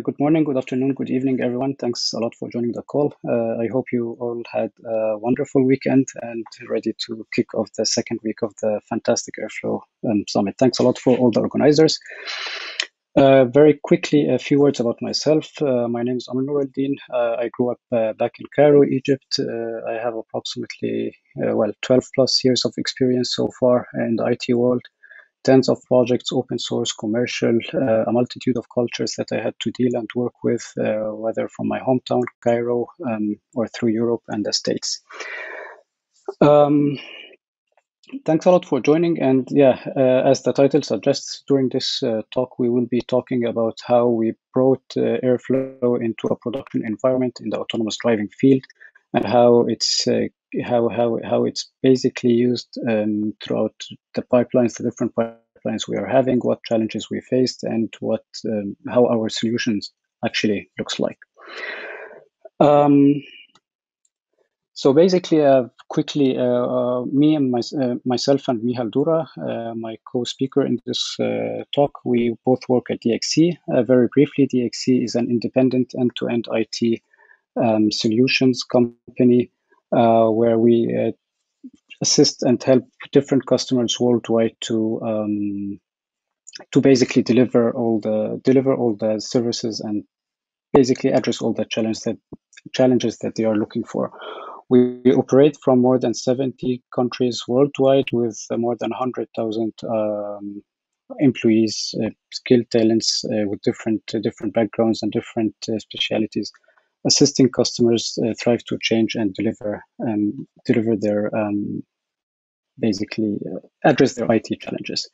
Uh, good morning, good afternoon, good evening, everyone. Thanks a lot for joining the call. Uh, I hope you all had a wonderful weekend and ready to kick off the second week of the Fantastic Airflow um, Summit. Thanks a lot for all the organizers. Uh, very quickly, a few words about myself. Uh, my name is Amr Noureldin. Uh, I grew up uh, back in Cairo, Egypt. Uh, I have approximately, uh, well, 12 plus years of experience so far in the IT world. Tens of projects, open source, commercial, a multitude of cultures that I had to deal and work with, whether from my hometown, Cairo, um, or through Europe and the States. Um, Thanks a lot for joining. And yeah, uh, as the title suggests, during this uh, talk, we will be talking about how we brought uh, Airflow into a production environment in the autonomous driving field and how it's uh, how how how it's basically used um, throughout the pipelines, the different pipelines we are having, what challenges we faced, and what um, how our solutions actually looks like. Um, so basically, uh, quickly, uh, uh, me and my, uh, myself and Michal Dura, uh, my co-speaker in this uh, talk, we both work at DXC. very briefly, DXC is an independent end-to-end IT um, solutions company where we assist and help different customers worldwide to um, to basically deliver all the deliver all the services and basically address all the challenges that challenges that they are looking for. We operate from more than 70 countries worldwide with uh, more than 100,000 um, employees, uh, skilled talents uh, with different uh, different backgrounds and different uh, specialities, assisting customers uh, thrive to change and deliver um, deliver their um, basically address their IT challenges.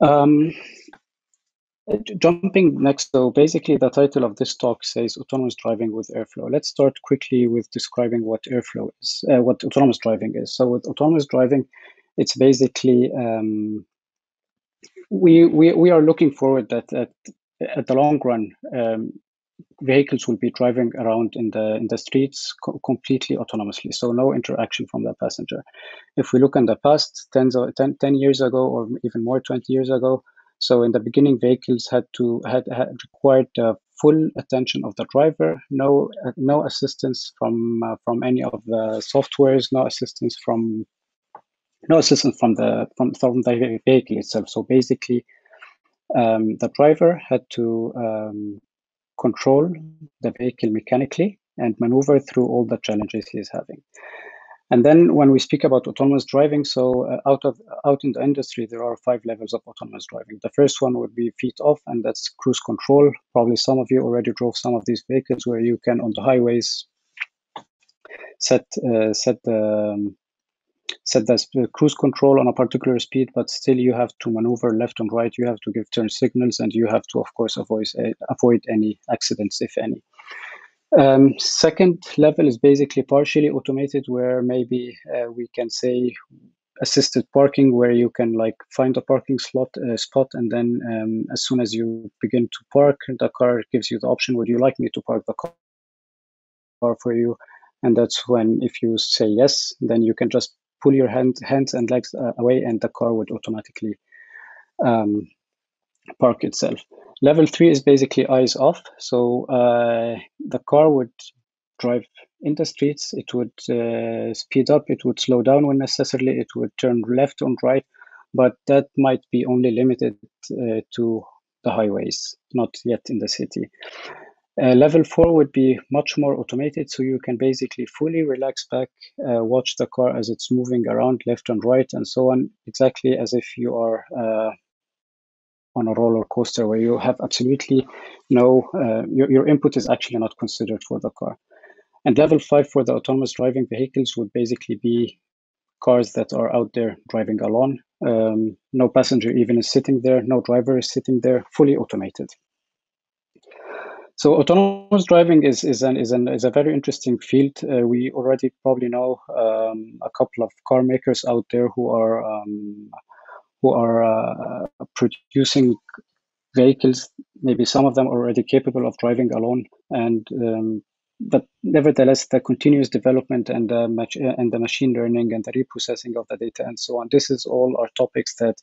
Um, Jumping next, so basically the title of this talk says autonomous driving with airflow. Let's start quickly with describing what airflow is, uh, what autonomous driving is. So with autonomous driving, it's basically um, we, we we are looking forward that at, at the long run, um, vehicles will be driving around in the in the streets co completely autonomously, so no interaction from the passenger. If we look in the past, tens of, 10, 10 years ago, or even more, 20 years ago, so in the beginning, vehicles had to had, had required the full attention of the driver. No no assistance from uh, from any of the softwares. No assistance from no assistance from the from, from the vehicle itself. So basically, um, the driver had to um, control the vehicle mechanically and maneuver through all the challenges he is having. And then when we speak about autonomous driving, so uh, out of out in the industry, there are five levels of autonomous driving. The first one would be feet off, and that's cruise control. Probably some of you already drove some of these vehicles where you can on the highways set uh, set the um, set the cruise control on a particular speed, but still you have to maneuver left and right. You have to give turn signals, and you have to, of course, avoid avoid any accidents, if any. Um, second level is basically partially automated, where maybe uh, we can say assisted parking, where you can like find a parking slot uh, spot, and then um, as soon as you begin to park, the car gives you the option: Would you like me to park the car for you? And that's when, if you say yes, then you can just pull your hand, hands and legs uh, away, and the car would automatically um, park itself. Level three is basically eyes off. So uh, the car would drive in the streets. It would uh, speed up. It would slow down when necessary. It would turn left and right, but that might be only limited uh, to the highways, not yet in the city. Uh, level four would be much more automated, so you can basically fully relax back, uh, watch the car as it's moving around left and right, and so on, exactly as if you are uh, on a roller coaster where you have absolutely no, uh, your, your input is actually not considered for the car. And level five for the autonomous driving vehicles would basically be cars that are out there driving alone. Um, no passenger even is sitting there, no driver is sitting there, fully automated. So autonomous driving is is an is an is a very interesting field. Uh, we already probably know um, a couple of car makers out there who are um, who are uh, producing vehicles. Maybe some of them are already capable of driving alone, and um, but nevertheless, the continuous development and the mach- and the machine learning and the reprocessing of the data and so on. This is all are topics that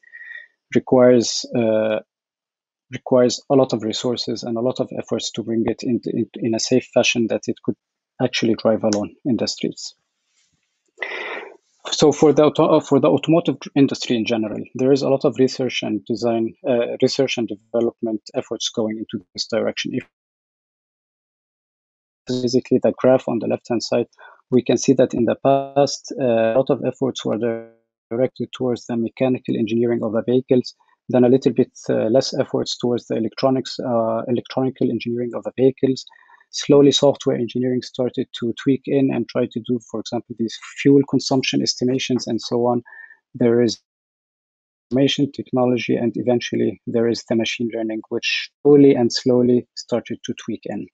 requires uh, requires a lot of resources and a lot of efforts to bring it into, in, in a safe fashion that it could actually drive alone in the streets. So for the auto, for the automotive industry in general, there is a lot of research and design, uh, research and development efforts going into this direction. If basically the graph on the left hand side, we can see that in the past, uh, a lot of efforts were directed towards the mechanical engineering of the vehicles, then a little bit uh, less efforts towards the electronics, uh, electronical engineering of the vehicles. Slowly, software engineering started to tweak in and try to do, for example, these fuel consumption estimations and so on. There is information technology, and eventually there is the machine learning, which slowly and slowly started to tweak in.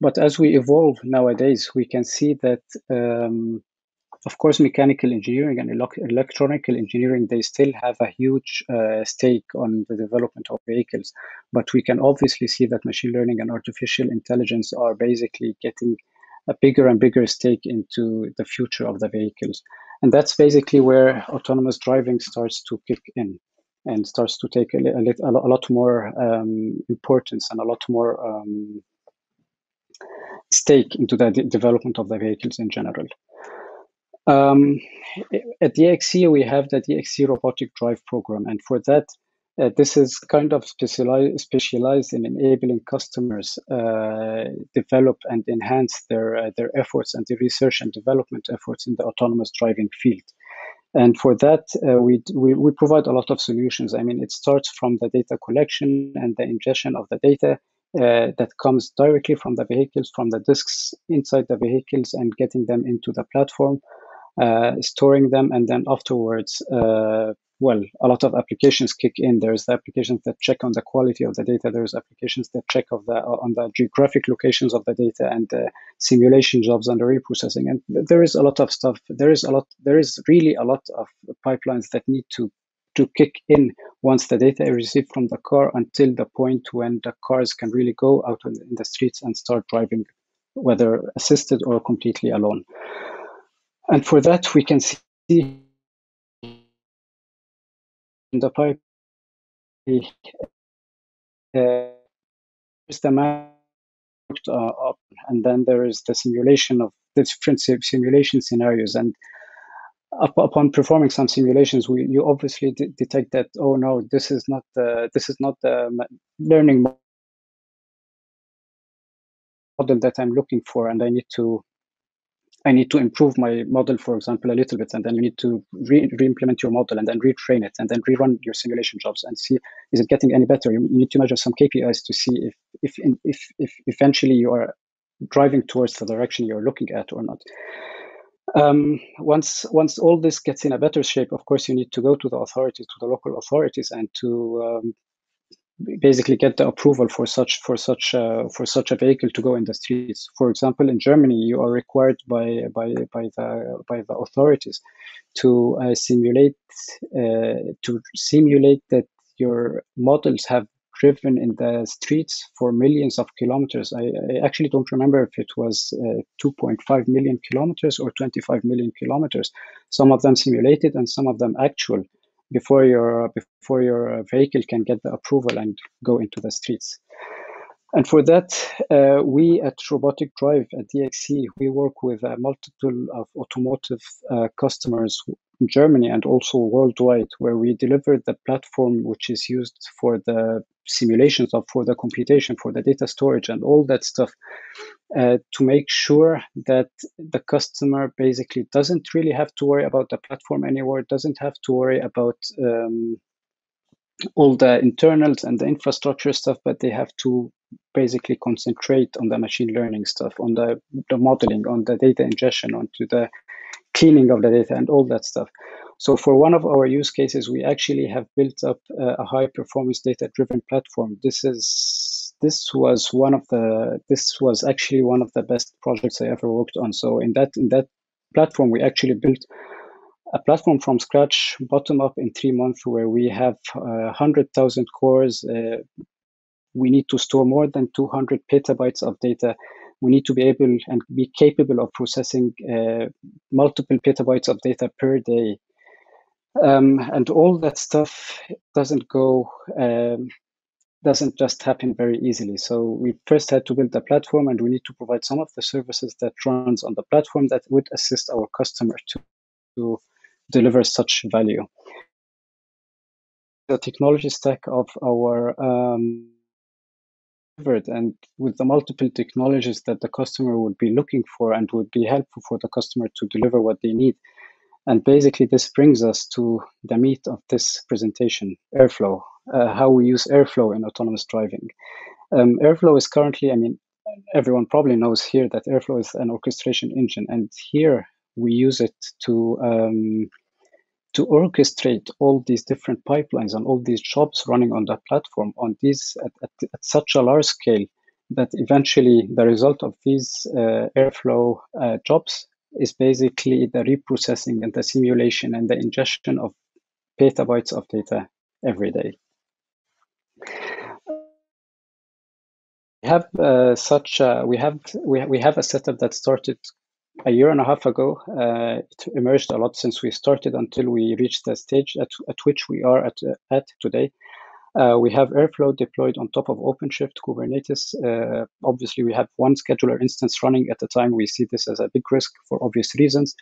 But as we evolve nowadays, we can see that um, of course, mechanical engineering and electronical engineering, they still have a huge uh, stake on the development of vehicles. But we can obviously see that machine learning and artificial intelligence are basically getting a bigger and bigger stake into the future of the vehicles. And that's basically where autonomous driving starts to kick in and starts to take a, a, a lot more um, importance and a lot more um, stake into the de development of the vehicles in general. Um, at DXC, we have the DXC Robotic Drive Program, and for that, uh, this is kind of specialized, specialized in enabling customers uh, develop and enhance their uh, their efforts and the research and development efforts in the autonomous driving field. And for that, uh, we, we, we provide a lot of solutions. I mean, it starts from the data collection and the ingestion of the data uh, that comes directly from the vehicles, from the disks inside the vehicles, and getting them into the platform storing them, and then afterwards, uh, well, a lot of applications kick in. There's the applications that check on the quality of the data. There's applications that check of the on the geographic locations of the data and the simulation jobs and the reprocessing. And there is a lot of stuff. There is a lot. There is really a lot of pipelines that need to to kick in once the data is received from the car until the point when the cars can really go out in the streets and start driving, whether assisted or completely alone. And for that, we can see in the pipe uh, the map uh, up, and then there is the simulation of the different simulation scenarios. And up, upon performing some simulations, we you obviously detect that oh no, this is not the this is not the learning model that I'm looking for, and I need to I need to improve my model, for example, a little bit, and then you need to re- implement your model and then retrain it and then rerun your simulation jobs and see is it getting any better. You need to measure some KPIs to see if if if if eventually you are driving towards the direction you're looking at or not. Um, once once all this gets in a better shape, of course, you need to go to the authorities, to the local authorities, and to um, basically get the approval for such for such uh, for such a vehicle to go in the streets. For example, in Germany, you are required by by by the by the authorities to uh, simulate uh, to simulate that your models have driven in the streets for millions of kilometers. I, I actually don't remember if it was uh, 2.5 million kilometers or 25 million kilometers. Some of them simulated and some of them actual before your before your uh, vehicle can get the approval and go into the streets. And for that, uh, we at Robotic Drive at DXC, we work with a multiple of automotive uh, customers in Germany and also worldwide, where we deliver the platform which is used for the simulations of for the computation, for the data storage, and all that stuff, uh, to make sure that the customer basically doesn't really have to worry about the platform anymore, doesn't have to worry about um, all the internals and the infrastructure stuff, but they have to basically concentrate on the machine learning stuff, on the, the modeling, on the data ingestion, onto the cleaning of the data and all that stuff. So for one of our use cases, we actually have built up a, a high performance data driven platform. This is this was one of the this was actually one of the best projects I ever worked on. So in that in that platform, we actually built a platform from scratch, bottom up in three months, where we have uh, 100,000 cores. Uh, we need to store more than 200 petabytes of data. We need to be able and be capable of processing uh, multiple petabytes of data per day. Um, and all that stuff doesn't go um, doesn't just happen very easily. So we first had to build a platform and we need to provide some of the services that runs on the platform that would assist our customer to, to deliver such value. The technology stack of our um, and with the multiple technologies that the customer would be looking for and would be helpful for the customer to deliver what they need. And basically, this brings us to the meat of this presentation, Airflow, uh, how we use Airflow in autonomous driving. Um, Airflow is currently, I mean, everyone probably knows here that Airflow is an orchestration engine, and here we use it to um, to orchestrate all these different pipelines and all these jobs running on that platform on these at, at, at such a large scale that eventually the result of these uh, Airflow uh, jobs is basically the reprocessing and the simulation and the ingestion of petabytes of data every day. We have uh, such a, we have we, we have a setup that started a year and a half ago. Uh, it emerged a lot since we started until we reached the stage at, at which we are at, at today. Uh, we have Airflow deployed on top of OpenShift Kubernetes. Uh, obviously, we have one scheduler instance running at the time. We see this as a big risk for obvious reasons.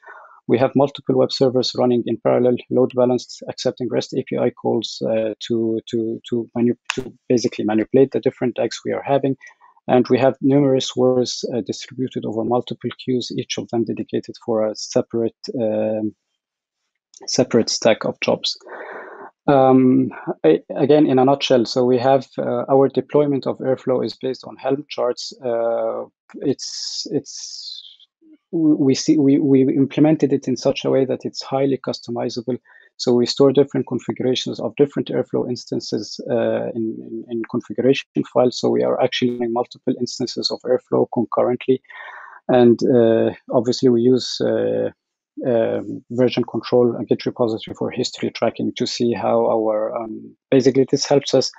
We have multiple web servers running in parallel, load balanced, accepting REST API calls uh, to to to, manu- to basically manipulate the different DAGs we are having. And we have numerous workers uh, distributed over multiple queues, each of them dedicated for a separate um, separate stack of jobs. Um, I, again, in a nutshell, so we have uh, our deployment of Airflow is based on Helm charts. Uh, it's it's we see we, we implemented it in such a way that it's highly customizable. So we store different configurations of different Airflow instances uh, in, in, in, configuration files. So we are actually running multiple instances of Airflow concurrently. And uh, obviously we use uh, um, version control and Git repository for history tracking to see how our, um, basically this helps us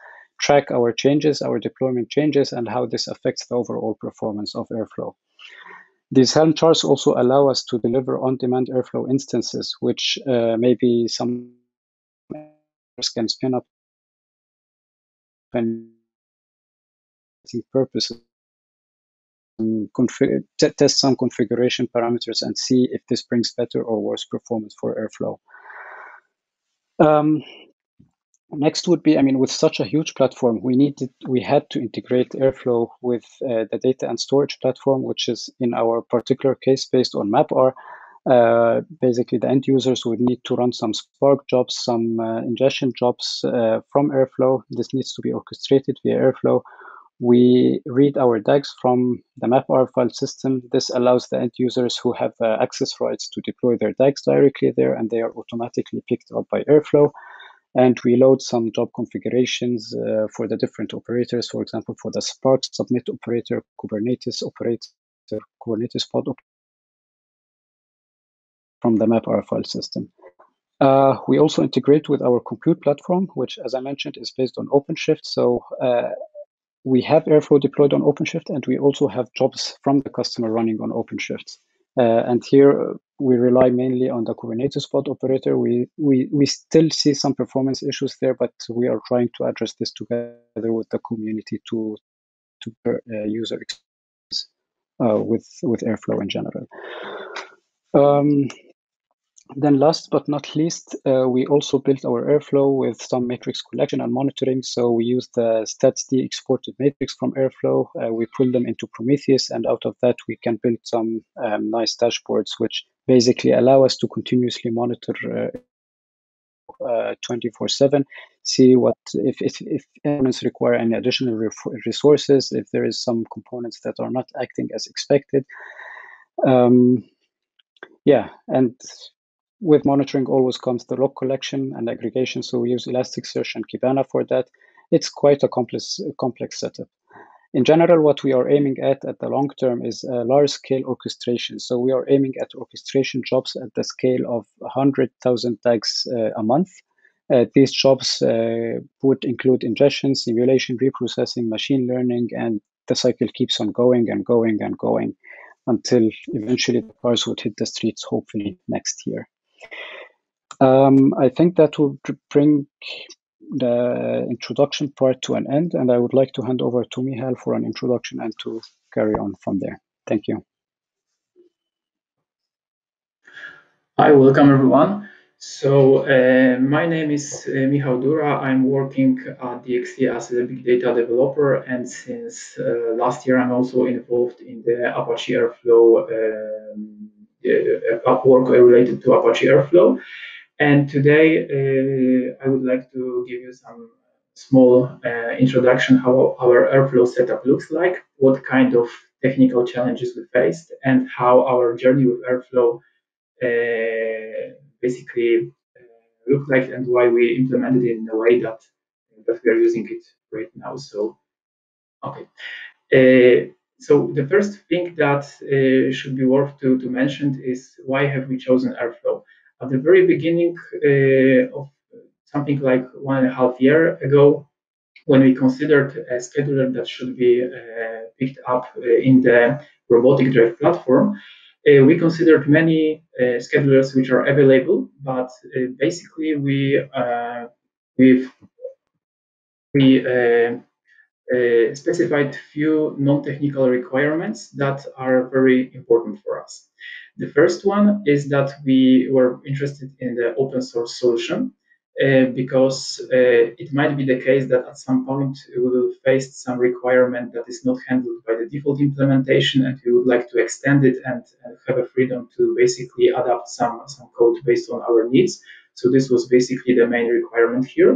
track our changes, our deployment changes, and how this affects the overall performance of Airflow. These Helm charts also allow us to deliver on-demand Airflow instances, which uh, maybe some can spin up and purposes config test some configuration parameters and see if this brings better or worse performance for Airflow. Um, Next would be, I mean, with such a huge platform, we needed, we had to integrate Airflow with uh, the data and storage platform, which is in our particular case based on MapR. Uh, basically, the end users would need to run some Spark jobs, some uh, ingestion jobs uh, from Airflow. This needs to be orchestrated via Airflow. We read our DAGs from the MapR file system. This allows the end users who have uh, access rights to deploy their DAGs directly there, and they are automatically picked up by Airflow and we load some job configurations uh, for the different operators. For example, for the Spark submit operator, Kubernetes operator, Kubernetes pod op from the MapR file system. Uh, we also integrate with our compute platform, which, as I mentioned, is based on OpenShift. So uh, we have Airflow deployed on OpenShift, and we also have jobs from the customer running on OpenShift. Uh, and here we rely mainly on the Kubernetes pod operator. We, we, we still see some performance issues there, but we are trying to address this together with the community to, to uh, user experience uh, with, with Airflow in general. Um, then last but not least, uh, we also built our Airflow with some metrics collection and monitoring. So we use the statsd exported metrics from Airflow. Uh, we pull them into Prometheus, and out of that, we can build some um, nice dashboards, which basically allow us to continuously monitor uh, uh 24/7, see what if if, if components require any additional re resources, if there is some components that are not acting as expected. Um, yeah, and with monitoring always comes the log collection and aggregation. So we use Elasticsearch and Kibana for that. It's quite a complex, complex setup. In general, what we are aiming at at the long term is a large scale orchestration. So we are aiming at orchestration jobs at the scale of 100,000 DAGs uh, a month. Uh, these jobs uh, would include ingestion, simulation, reprocessing, machine learning, and the cycle keeps on going and going and going until eventually the cars would hit the streets, hopefully next year. Um, I think that would bring the introduction part to an end, and I would like to hand over to Michal for an introduction and to carry on from there. Thank you. Hi, welcome everyone. So uh, my name is uh, Dura. I'm working at DXC as a big data developer, and since uh, last year, I'm also involved in the Apache Airflow um, work related to Apache Airflow. And today, uh, I would like to give you some small uh, introduction how our Airflow setup looks like, what kind of technical challenges we faced, and how our journey with Airflow basically uh, look like and why we implemented it in a way that that we are using it right now. So, okay. Uh, so the first thing that uh, should be worth to, to mention is why have we chosen Airflow? At the very beginning uh, of something like one and a half year ago, when we considered a scheduler that should be uh, picked up uh, in the robotic drive platform, uh, we considered many uh, schedulers which are available, but basically we we've we uh, specified few non-technical requirements that are very important for us. The first one is that we were interested in the open source solution uh, because uh, it might be the case that at some point we will face some requirement that is not handled by the default implementation and we would like to extend it and, and have a freedom to basically adapt some, some code based on our needs. So this was basically the main requirement here.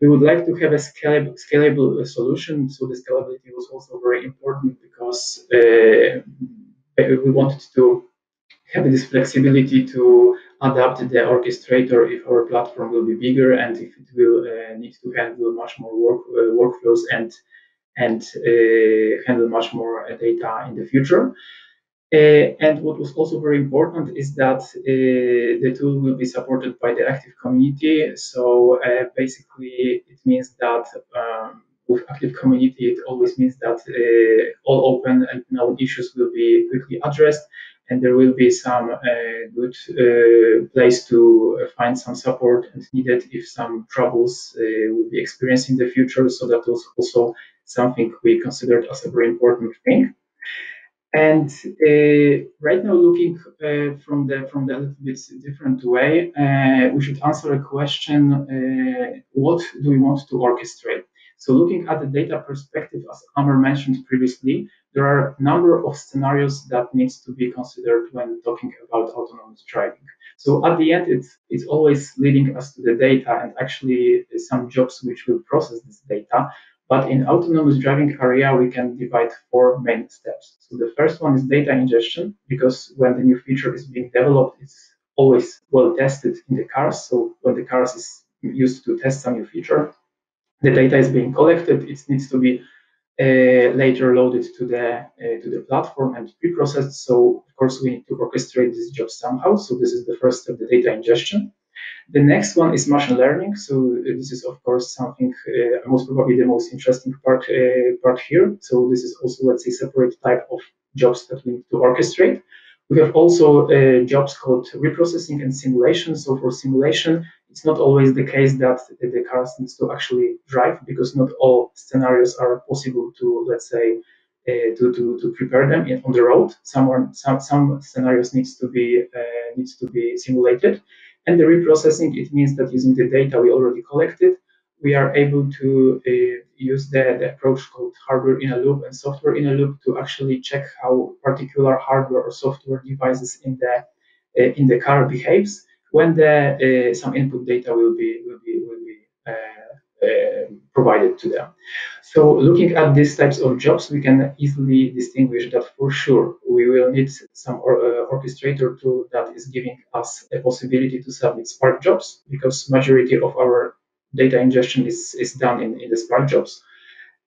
We would like to have a scalable, scalable solution. So the scalability was also very important because uh, we wanted to have this flexibility to adapt the orchestrator if our platform will be bigger and if it will uh, need to handle much more work, uh, workflows and and uh, handle much more uh, data in the future. Uh, and what was also very important is that uh, the tool will be supported by the active community. So basically, it means that um, with active community, it always means that all open and known issues will be quickly addressed and there will be some uh, good uh, place to uh, find some support and needed if some troubles will be experienced in the future. So that was also something we considered as a very important thing. And uh, right now, looking uh, from the from the little bit different way, uh, we should answer a question: What do we want to orchestrate? So, looking at the data perspective, as Amr mentioned previously, there are a number of scenarios that needs to be considered when talking about autonomous driving. So at the end, it's, it's always leading us to the data and actually some jobs which will process this data. But in autonomous driving area, we can divide four main steps. So the first one is data ingestion, because when the new feature is being developed, it's always well tested in the cars. So when the cars is used to test some new feature, the data is being collected. It needs to be uh, later loaded to the uh, to the platform and pre-processed. So of course we need to orchestrate this job somehow. So this is the first step, the data ingestion. The next one is machine learning. So uh, this is of course something uh, most probably the most interesting part uh, part here. So this is also let's say separate type of jobs that we need to orchestrate. We have also uh, jobs called reprocessing and simulation. So for simulation, it's not always the case that the cars needs to actually drive because not all scenarios are possible to, let's say, uh, to, to, to prepare them on the road. Some, some, some scenarios needs to be uh, needs to be simulated. And the reprocessing, it means that using the data we already collected, we are able to uh, use the, the, approach called hardware in a loop and software in a loop to actually check how particular hardware or software devices in the uh, in the car behaves when the uh, some input data will be will be will be uh, provided to them. So looking at these types of jobs, we can easily distinguish that for sure we will need some or, orchestrator tool that is giving us a possibility to submit Spark jobs because majority of our data ingestion is, is done in, in the Spark jobs.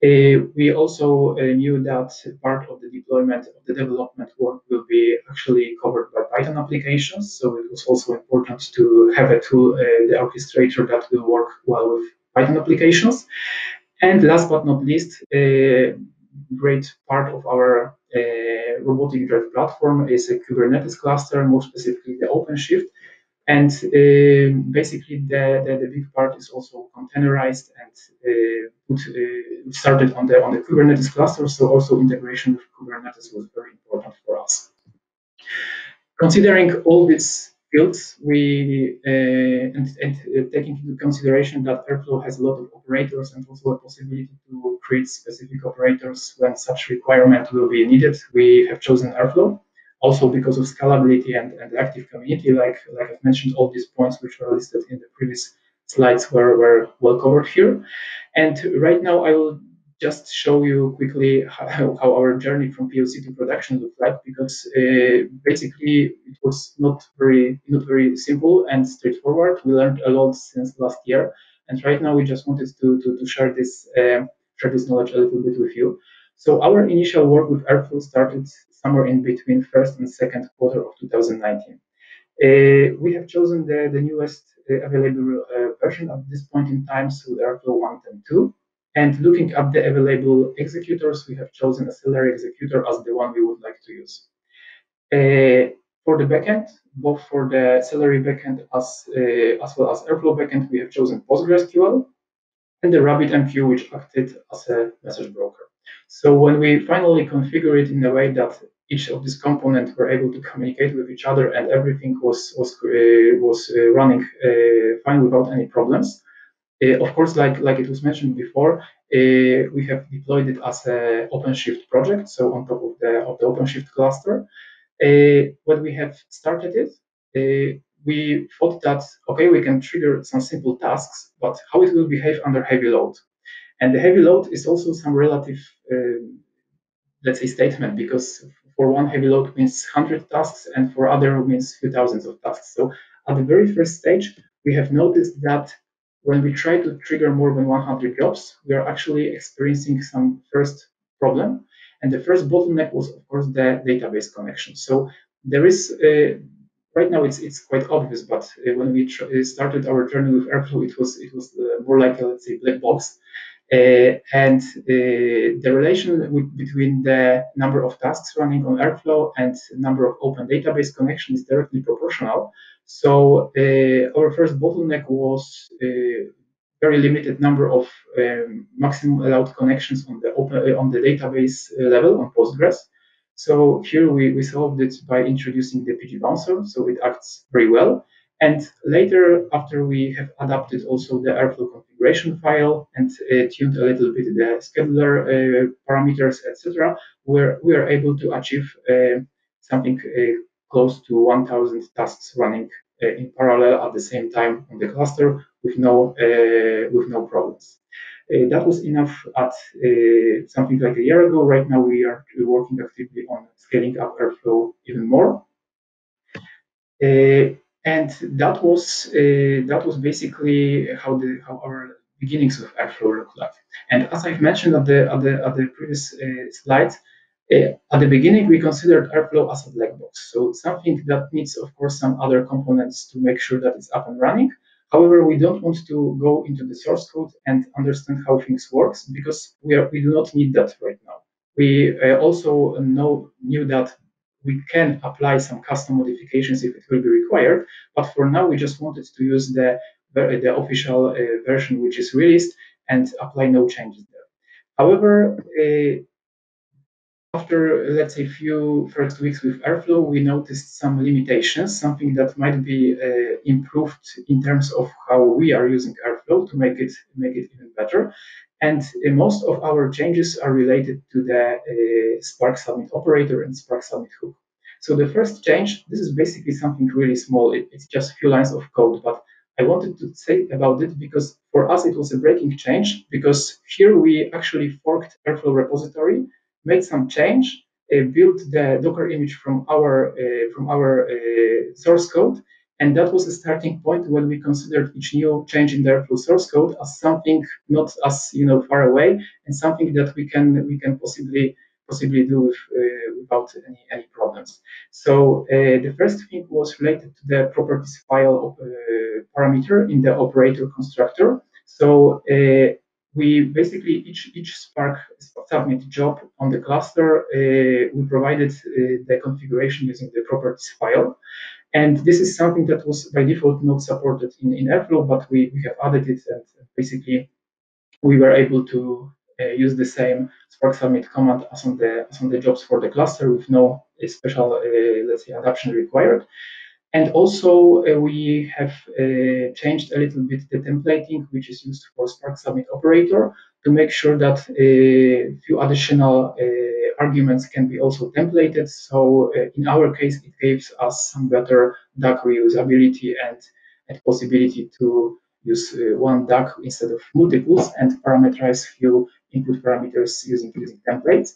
Uh, we also uh, knew that part of the deployment of the development work will be actually covered by Python applications. So it was also important to have a tool, uh, the orchestrator that will work well with Python applications. And last but not least, a great part of our uh, robotic drive platform is a Kubernetes cluster, more specifically the OpenShift, And uh, basically, the, the, the, big part is also containerized and uh, put, uh, started on the on the Kubernetes cluster. So also integration with Kubernetes was very important for us. Considering all these fields, we uh, and, and uh, taking into consideration that Airflow has a lot of operators and also a possibility to create specific operators when such requirement will be needed, we have chosen Airflow also because of scalability and, and active community, like, like I've mentioned, all these points which were listed in the previous slides were, were well covered here. And right now I will just show you quickly how, how our journey from POC to production looked like, because uh, basically it was not very, not very simple and straightforward. We learned a lot since last year. And right now we just wanted to, to, to share this uh, share this knowledge a little bit with you. So our initial work with Airflow started somewhere in between first and second quarter of 2019. Uh, we have chosen the, the newest uh, available uh, version at this point in time, so Airflow 1.10.2. And looking at the available executors, we have chosen a Celery executor as the one we would like to use. Uh, for the backend, both for the Celery backend as, uh, as well as Airflow backend, we have chosen PostgreSQL and the RabbitMQ, which acted as a message broker. So when we finally configure it in a way that each of these components were able to communicate with each other and everything was was uh, was uh, running uh, fine without any problems. Uh, of course, like like it was mentioned before, uh, we have deployed it as an OpenShift project, so on top of the of the OpenShift cluster. Uh, when we have started it, we thought that okay, we can trigger some simple tasks, but how it will behave under heavy load. And the heavy load is also some relative, uh, let's say, statement because for one heavy load means 100 tasks and for other means few thousands of tasks. So at the very first stage, we have noticed that when we try to trigger more than 100 jobs, we are actually experiencing some first problem. And the first bottleneck was, of course, the database connection. So there is uh, right now it's it's quite obvious, but uh, when we started our journey with Airflow, it was it was uh, more like a, let's say black box. Uh, and uh, the relation with, between the number of tasks running on Airflow and number of open database connections is directly proportional. So uh, our first bottleneck was very limited number of um, maximum allowed connections on the open on the database level on Postgres. So here we, we solved it by introducing the PgBouncer, so it acts very well. And later, after we have adapted also the Airflow configuration file and uh, tuned a little bit the scheduler uh, parameters, etc., we are able to achieve uh, something uh, close to 1,000 tasks running uh, in parallel at the same time on the cluster with no uh, with no problems. that was enough at something like a year ago. Right now, we are working actively on scaling up Airflow even more. and that was that was basically how the how our beginnings of Airflow look like. And as I've mentioned at the, at the, at the previous uh, slide, uh, at the beginning, we considered Airflow as a black box. So something that needs, of course, some other components to make sure that it's up and running. However, we don't want to go into the source code and understand how things works because we, are, we do not need that right now. We uh, also know, knew that we can apply some custom modifications if it will be required. But for now, we just wanted to use the the official uh, version which is released and apply no changes there. However, uh, after let's say few first weeks with Airflow, we noticed some limitations, something that might be uh, improved in terms of how we are using Airflow to make it make it even better. And uh, most of our changes are related to the uh, Spark Submit operator and Spark Submit hook. So the first change, this is basically something really small. It, it's just a few lines of code, but I wanted to say about it because for us it was a breaking change because here we actually forked Airflow repository, made some change, uh, built the Docker image from our uh, from our uh, source code, and that was a starting point when we considered each new change in the Airflow source code as something not as you know far away and something that we can we can possibly possibly do with, uh, without any, any problems. So uh, the first thing was related to the properties file uh, parameter in the operator constructor. So we basically each each Spark submit job on the cluster uh, we provided uh, the configuration using the properties file, And this is something that was by default not supported in, in Airflow, but we, we have added it and basically we were able to uh, use the same Spark submit command as on the as on the jobs for the cluster with no special uh, let's say adaptation required. And also uh, we have uh, changed a little bit the templating, which is used for Spark Submit operator to make sure that a few additional uh, arguments can be also templated. So in our case, it gives us some better DAG reusability and, and possibility to use one DAG instead of multiples and parameterize few input parameters using, using templates.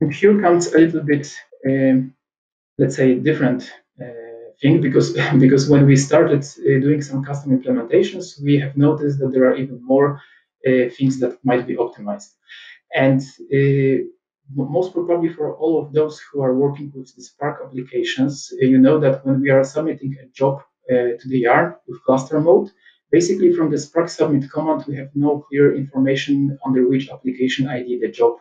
And here comes a little bit, um, let's say, different thing because because when we started uh, doing some custom implementations, we have noticed that there are even more uh, things that might be optimized. And uh, most probably for all of those who are working with the Spark applications, you know that when we are submitting a job to the Yarn with cluster mode, basically from the Spark submit command, we have no clear information under which application ID the job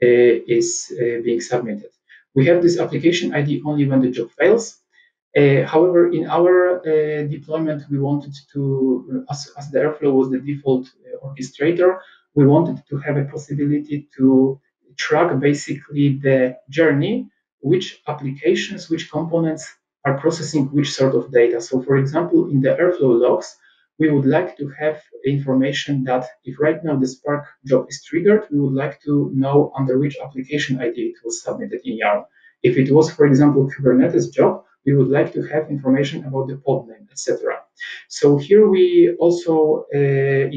is being submitted. We have this application ID only when the job fails, uh, however, in our uh, deployment, we wanted to, as, as, the Airflow was the default uh, orchestrator, we wanted to have a possibility to track basically the journey, which applications, which components are processing which sort of data. So, for example, in the Airflow logs, we would like to have information that if right now the Spark job is triggered, we would like to know under which application ID it was submitted in Yarn. If it was, for example, Kubernetes job, we would like to have information about the pod name, etc. So here we also uh,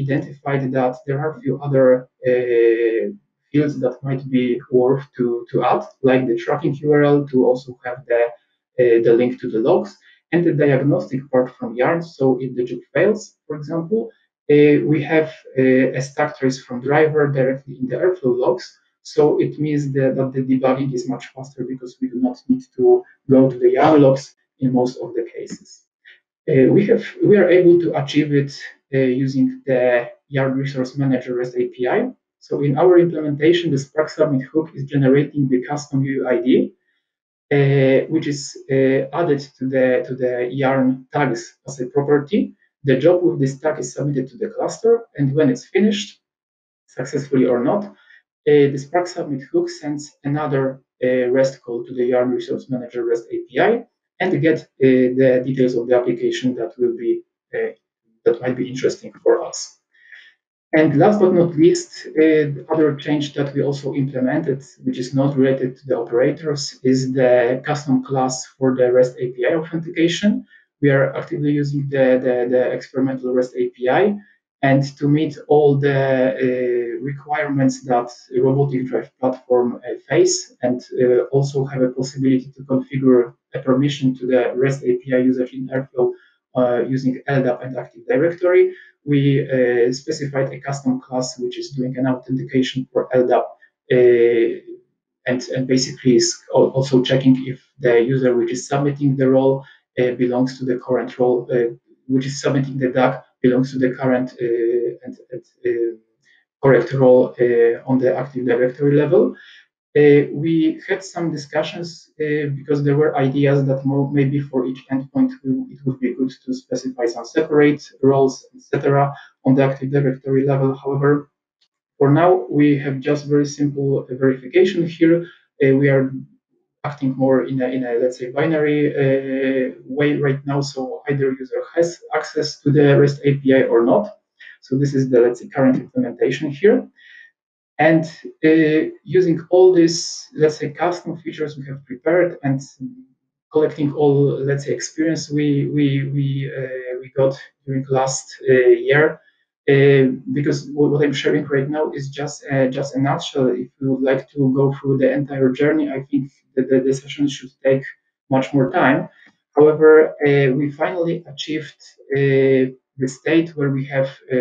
identified that there are a few other uh, fields that might be worth to, to add, like the tracking URL to also have the, uh, the link to the logs and the diagnostic part from Yarn. So if the job fails, for example, uh, we have uh, a stack trace from driver directly in the Airflow logs so it means that, that the debugging is much faster because we do not need to go to the Yarn logs in most of the cases. Uh, we have we are able to achieve it uh, using the Yarn Resource Manager REST API. So in our implementation, the Spark Submit hook is generating the custom UUID, uh, which is uh, added to the to the Yarn tags as a property. The job with this tag is submitted to the cluster, and when it's finished, successfully or not, uh, the Spark Submit hook sends another uh, REST call to the Yarn Resource Manager REST API and to get uh, the details of the application that will be that might be interesting for us. And last but not least, uh, the other change that we also implemented, which is not related to the operators, is the custom class for the REST API authentication. We are actively using the, the, the experimental REST API and to meet all the uh, requirements that robotic drive platform uh, face and uh, also have a possibility to configure a permission to the REST API usage in Airflow uh, using LDAP and Active Directory. We uh, specified a custom class which is doing an authentication for LDAP uh, and, and basically is also checking if the user which is submitting the role belongs to the current role, which is submitting the DAG belongs to the current uh, and, and uh, correct role uh, on the Active Directory level. we had some discussions because there were ideas that more, maybe for each endpoint it would be good to specify some separate roles, etc., on the Active Directory level. However, for now, we have just very simple verification here. Uh, we are acting more in a, in a let's say binary uh, way right now. So either user has access to the REST API or not. So this is the let's say current implementation here. And uh, using all these let's say custom features we have prepared and collecting all let's say experience we we we uh, we got during last uh, year uh, because what I'm sharing right now is just uh, just a nutshell. If you would like to go through the entire journey, I think that the, the session should take much more time. However, uh, we finally achieved uh, the state where we have uh,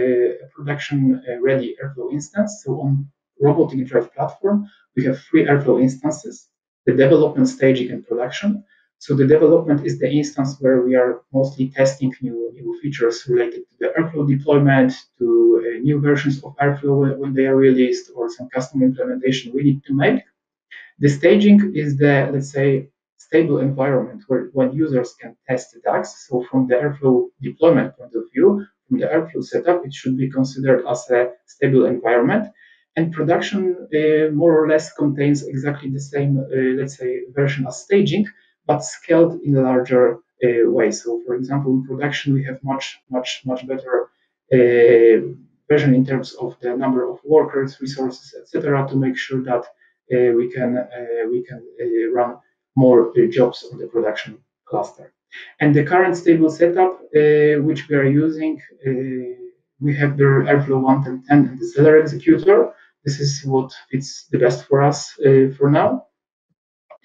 a production-ready Airflow instance. So on Robotic Drive platform, we have three Airflow instances: the development, staging, and production. So the development is the instance where we are mostly testing new, new features related to the Airflow deployment, to uh, new versions of Airflow when they are released, or some custom implementation we need to make. The staging is the, let's say, stable environment where when users can test the DAGs. So from the Airflow deployment point of view, from the Airflow setup, it should be considered as a stable environment. And production uh, more or less contains exactly the same, uh, let's say, version as staging, but scaled in a larger uh, way. So, for example, in production, we have much, much, much better uh, version in terms of the number of workers, resources, etc., to make sure that uh, we can uh, we can run more jobs on the production cluster. And the current stable setup, which we are using, we have the Airflow 1.10 and the Celery executor. This is what fits the best for us for now.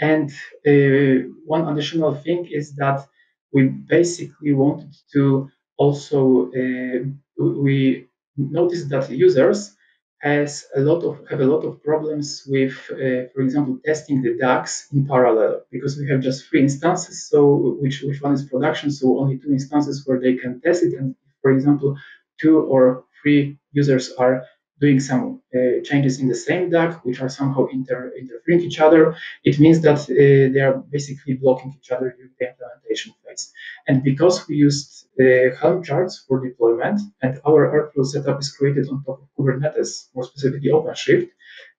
And uh, one additional thing is that we basically wanted to also uh, we noticed that users has a lot of have a lot of problems with, uh, for example, testing the DAGs in parallel because we have just three instances. So which which one is production? So only two instances where they can test it. And for example, two or three users are doing some uh, changes in the same DAG, which are somehow inter interfering each other, it means that uh, they are basically blocking each other during the implementation phase. And because we used uh, Helm charts for deployment, and our Airflow setup is created on top of Kubernetes, more specifically OpenShift,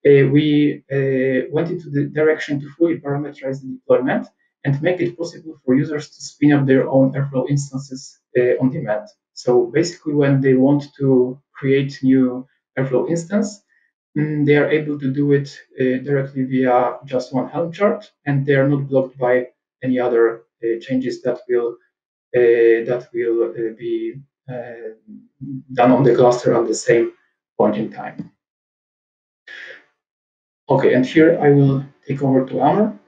uh, we uh, went into the direction to fully parameterize the deployment and make it possible for users to spin up their own Airflow instances uh, on demand. So basically, when they want to create new Airflow instance, mm, they are able to do it uh, directly via just one Helm chart, and they are not blocked by any other uh, changes that will uh, that will uh, be uh, done on the cluster at the same point in time. Okay, and here I will take over to Amr.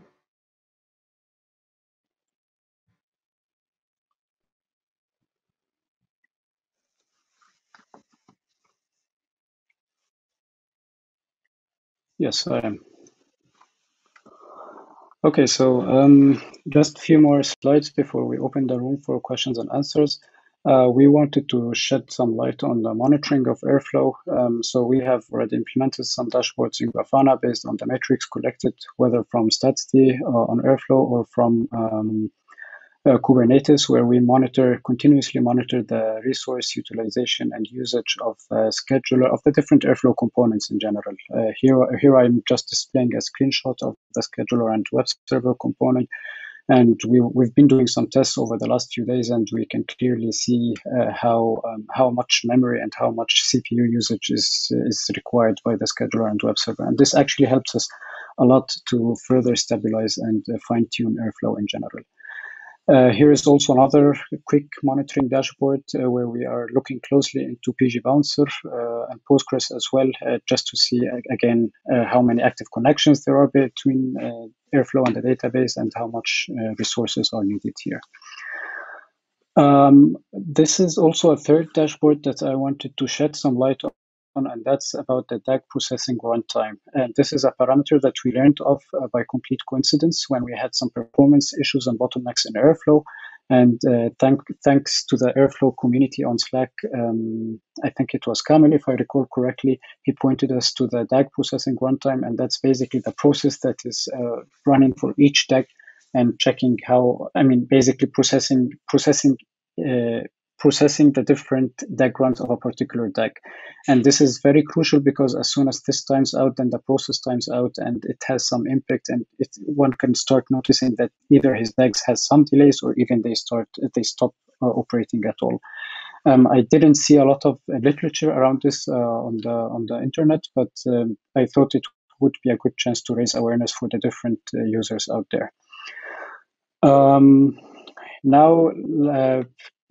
Yes, I am. Okay, so um, just a few more slides before we open the room for questions and answers. Uh, we wanted to shed some light on the monitoring of Airflow. Um, so we have already implemented some dashboards in Grafana based on the metrics collected, whether from StatsD uh, on Airflow or from um, Kubernetes, where we monitor continuously monitor the resource utilization and usage of uh, scheduler of the different Airflow components in general. Uh, here, here I'm just displaying a screenshot of the scheduler and web server component. And we, we've been doing some tests over the last few days, and we can clearly see uh, how um, how much memory and how much CPU usage is is required by the scheduler and web server. And this actually helps us a lot to further stabilize and uh, fine tune Airflow in general. Uh, here is also another quick monitoring dashboard uh, where we are looking closely into PgBouncer uh, and Postgres as well, uh, just to see again uh, how many active connections there are between uh, Airflow and the database and how much resources are needed here. Um, this is also a third dashboard that I wanted to shed some light and that's about the DAG processing runtime. And this is a parameter that we learned of uh, by complete coincidence when we had some performance issues and bottlenecks in Airflow. And uh, thank, thanks to the Airflow community on Slack, um, I think it was Kamil, if I recall correctly, he pointed us to the DAG processing runtime, and that's basically the process that is uh, running for each DAG and checking how, I mean, basically processing processing uh, processing the different DAG runs of a particular DAG. And this is very crucial because as soon as this times out, then the process times out and it has some impact and it, one can start noticing that either his DAGs has some delays or even they start, they stop uh, operating at all. Um, I didn't see a lot of uh, literature around this uh, on the on the internet, but um, I thought it would be a good chance to raise awareness for the different uh, users out there. Um, now, uh,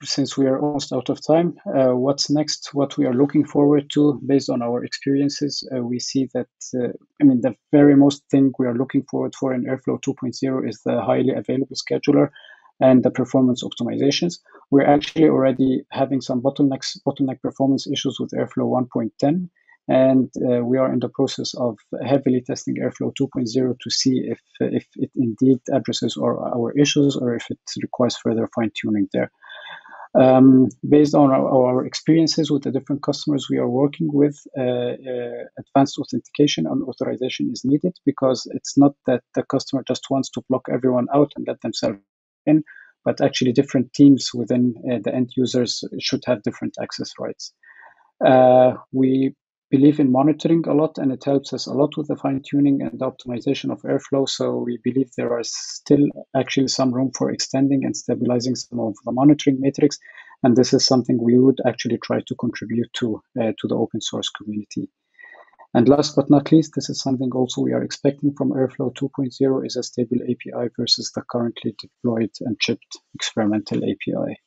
since we are almost out of time, uh, what's next? What we are looking forward to based on our experiences, uh, we see that, uh, I mean, the very most thing we are looking forward for in Airflow 2.0 is the highly available scheduler and the performance optimizations. We're actually already having some bottlenecks, bottleneck performance issues with Airflow 1.10. And uh, we are in the process of heavily testing Airflow 2.0 to see if, if it indeed addresses our, our issues or if it requires further fine tuning there. Um, based on our, our, experiences with the different customers we are working with, uh, uh, advanced authentication and authorization is needed because it's not that the customer just wants to block everyone out and let themselves in, but actually different teams within uh, the end users should have different access rights. Uh, we believe in monitoring a lot and it helps us a lot with the fine tuning and optimization of Airflow. So we believe there are still actually some room for extending and stabilizing some of the monitoring metrics. And this is something we would actually try to contribute to uh, to the open source community. And last but not least, this is something also we are expecting from Airflow 2.0 is a stable API versus the currently deployed and shipped experimental API.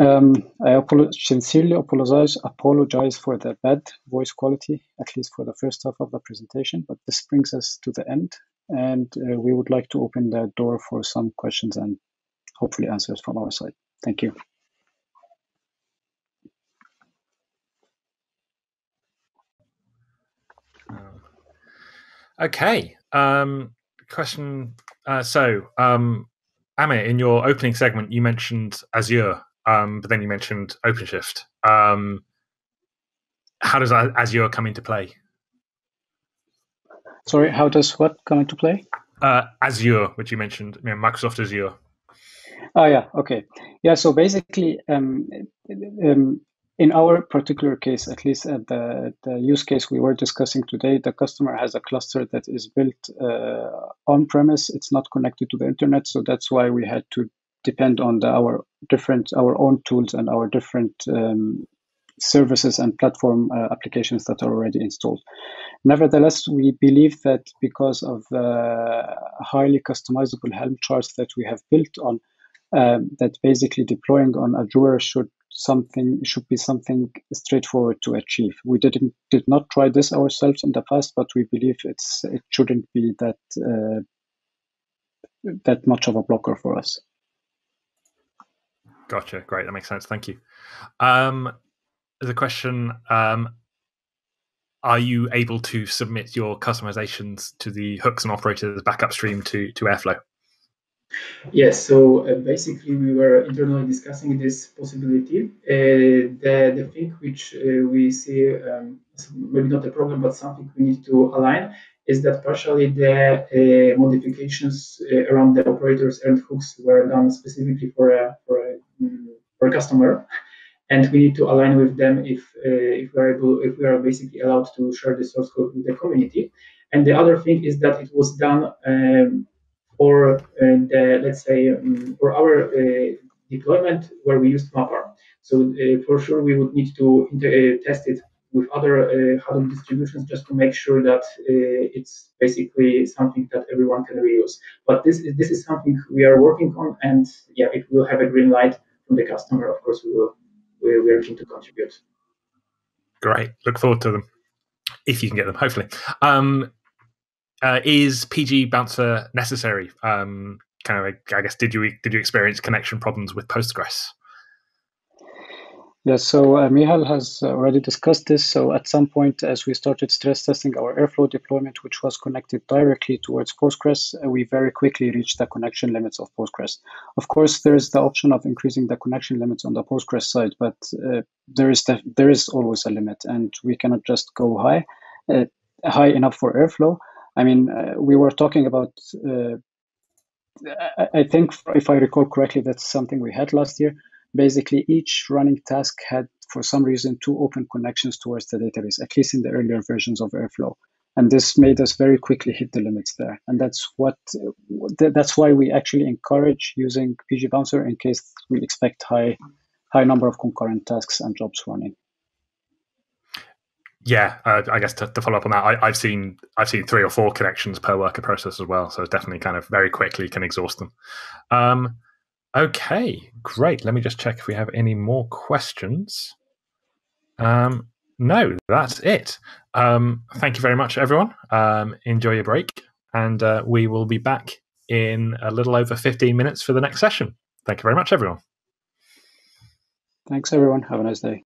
Um, I sincerely apologize, apologize for the bad voice quality, at least for the first half of the presentation, but this brings us to the end and uh, we would like to open the door for some questions and hopefully answers from our side. Thank you. Okay. Um, question. Uh, so, um, Amr, in your opening segment, you mentioned Azure um, but then you mentioned OpenShift. Um, how does Azure come into play? Sorry, how does what come into play? Uh, Azure, which you mentioned, you know, Microsoft Azure. Oh yeah, okay, yeah. So basically, um, um, in our particular case, at least at the, the use case we were discussing today, the customer has a cluster that is built uh, on premise. It's not connected to the internet, so that's why we had to depend on the, our different our own tools and our different um, services and platform uh, applications that are already installed. Nevertheless, we believe that because of the highly customizable Helm charts that we have built on, um, that basically deploying on Azure should something should be something straightforward to achieve. We didn't did not try this ourselves in the past, but we believe it's it shouldn't be that uh, that much of a blocker for us. Gotcha. Great. That makes sense. Thank you. Um, question. Um, are you able to submit your customizations to the hooks and operators back upstream to, to Airflow? Yes, so uh, basically we were internally discussing this possibility. Uh, the, the thing which uh, we see, um, maybe not a problem, but something we need to align is that partially the uh, modifications uh, around the operators and hooks were done specifically for a, for a, a customer. And we need to align with them if, uh, if we are able, if we are basically allowed to share the source code with the community. And the other thing is that it was done um, for the, let's say, um, for our deployment where we used MapR. So for sure we would need to test it with other uh, Hadoop distributions just to make sure that uh, it's basically something that everyone can reuse. But this is, this is something we are working on, and yeah, it will have a green light from the customer. Of course, we will we, we are keen to contribute. Great, look forward to them if you can get them. Hopefully, um, uh, is PgBouncer necessary? Um, kind of, I guess, did you did you experience connection problems with Postgres? Yes, so uh, Michal has already discussed this. So at some point, as we started stress testing our Airflow deployment, which was connected directly towards Postgres, uh, we very quickly reached the connection limits of Postgres. Of course, there is the option of increasing the connection limits on the Postgres side, but uh, there is there is always a limit, and we cannot just go high, uh, high enough for Airflow. I mean, uh, we were talking about. Uh, I think, if I recall correctly, that's something we had last year basically each running task had, for some reason, two open connections towards the database, at least in the earlier versions of Airflow. And this made us very quickly hit the limits there. And that's what that's why we actually encourage using PgBouncer in case we expect high high number of concurrent tasks and jobs running. Yeah, uh, I guess to, to, follow up on that, I, have seen I've seen three or four connections per worker process as well, so it's definitely kind of very quickly can exhaust them. Um, Okay, great. Let me just check if we have any more questions. Um, no, that's it. Um, thank you very much, everyone. Um, enjoy your break, and uh, we will be back in a little over 15 minutes for the next session. Thank you very much, everyone. Thanks, everyone. Have a nice day.